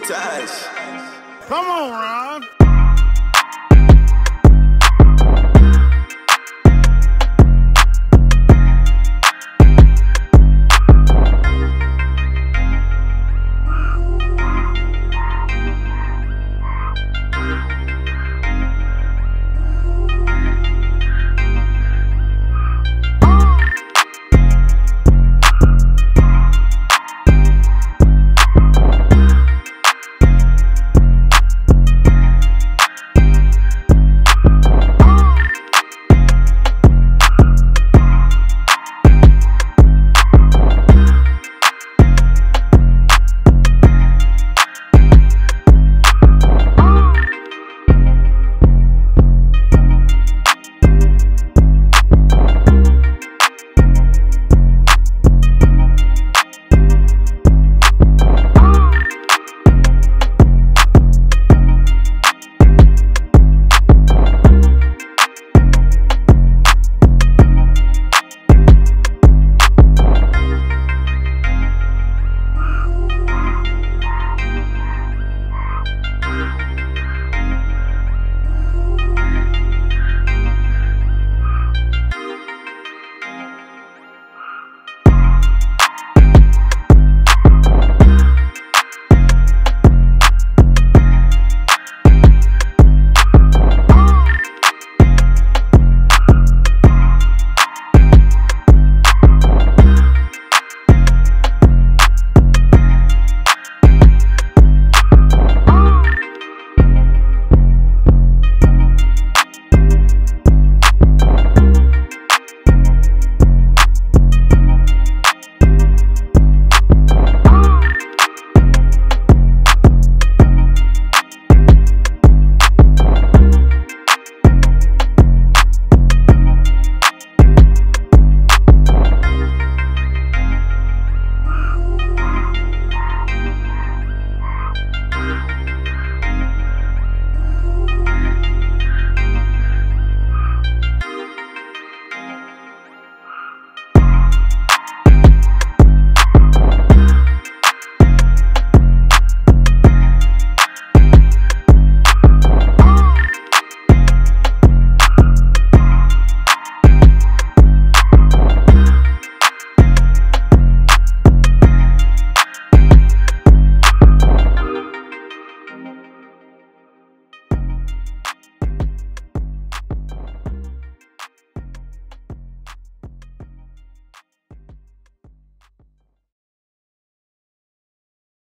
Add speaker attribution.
Speaker 1: Ties.
Speaker 2: Come on, Ron.